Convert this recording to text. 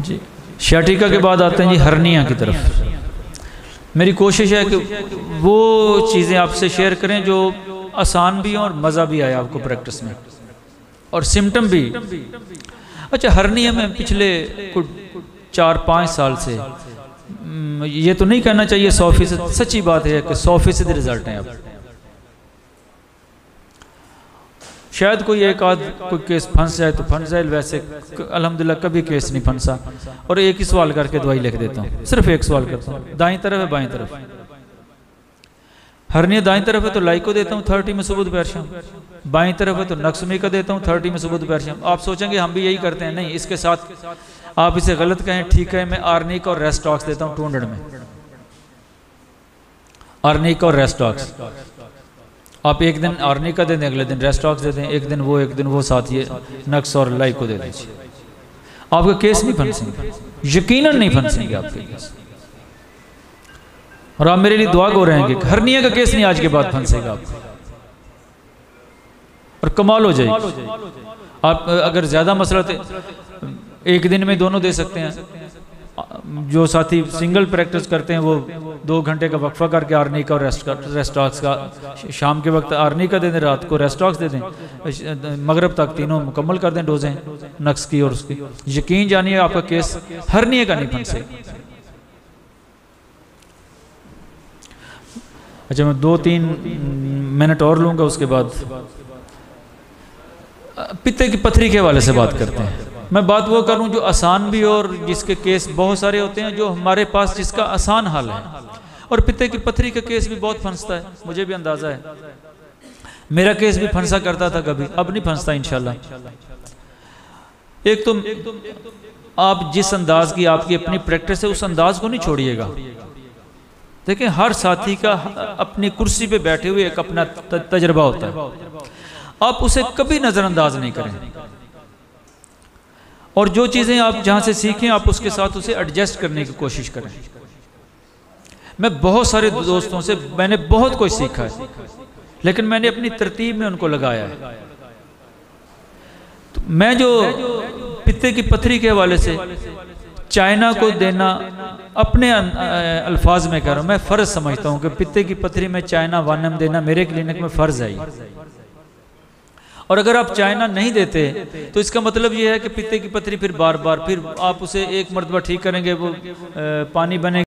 जी। शाटिका के बाद आते हैं जी हरनिया की तरफ़। मेरी कोशिश है कि वो चीज़ें आपसे शेयर करें जो आसान भी हों और मज़ा भी आया आपको प्रैक्टिस में। और सिम्टम भी। अच्छा हरनिया में पिछले कुछ चार, पाँच साल से ये तो नहीं कहना चाहिए सौ फ़ीसद, सच्ची बात है कि सौ फ़ीसद रिज़ल्ट हैं अब। शायद कोई एक आध कोई केस फंस जाए तो फंस जाए, वैसे अल्हम्दुलिल्लाह, कभी केस नहीं फंसा। और एक ही सवाल करके दवाई लिख देता हूँ, सिर्फ़ एक सवाल करता हूँ, दाई तरफ़ है, बाई तरफ़? हरनी दाई तरफ़ है तो लाई को देता हूँ, थर्टी में सुबह, दोपहर, शाम। बाई तरफ़ है तो नक्समी का देता हूँ, थर्टी में सुबह, दोपहर, शाम। आप सोचेंगे हम भी यही करते हैं, नहीं, इसके साथ आप इसे गलत कहें, ठीक है, मैं आर्निक और रेस्टॉक्स देता हूँ, टू में। आर्निक और रेस्टॉक्स आप एक दिन आर्नी का दे दें, अगले दिन रेस्टॉक्स दे दें, एक दिन वो, एक दिन वो, साथ ये नक्स और लाई को दे दीजिए। आपका केस नहीं फंसेंगे यकीनन नहीं फंसेंगे आपके केस और आप मेरे लिए दुआ को रहेंगे हरनिया का केस नहीं आज के बाद फंसेगा आप और कमाल हो जाएगी। आप, अगर ज़्यादा मसला एक दिन में दोनों दे सकते हैं। जो साथी सिंगल प्रैक्टिस करते हैं, वो दो घंटे का वक्फा करके आर्नी का और रेस्टॉक्स का शाम के वक्त आर्नी का दे दें रात को रेस्टॉक्स दे दें। मगरब तक तीनों मुकम्मल कर दें डोजें नक्स की और उसकी। यकीन जानिए आपका केस हर नहीं का नहीं फंसे अच्छा मैं दो तीन मिनट और लूँगा, उसके बाद। पित्ते की पथरी के हवाले से बात करते हैं। मैं बात वो करूँ जो आसान भी और जिसके केस बहुत सारे होते हैं, जो हमारे पास जिसका आसान हाल है। और पित्ते की पथरी का केस भी बहुत फंसता है, मुझे भी अंदाज़ा है। मेरा केस भी फंसा करता था कभी, अब नहीं फंसता इनशाला एक तो आप जिस अंदाज की आपकी अपनी प्रैक्टिस है, उस अंदाज को नहीं छोड़िएगा। देखिए, हर साथी का अपनी कुर्सी पे बैठे हुए एक अपना तजर्बा होता है। आप उसे कभी नज़रअंदाज नहीं करें। और जो चीज़ें आप जहाँ से सीखें, आप उसके साथ उसे एडजस्ट करने की कोशिश करें। मैं बहुत सारे दोस्तों से, मैंने बहुत कुछ सीखा है, लेकिन मैंने अपनी तरतीब में उनको लगाया है। तो मैं जो पित्ते की पथरी के हवाले से चाइना को देना अपने अल्फाज में कह रहा हूँ, मैं फ़र्ज़ समझता हूँ कि पित्ते की पथरी में चाइना वानम देना मेरे क्लिनिक में फ़र्ज़ है। और अगर आप चाइना नहीं देते तो इसका मतलब यह है कि पित्ते की पथरी फिर बार बार फिर आप उसे एक मरतबा ठीक करेंगे, वो पानी बने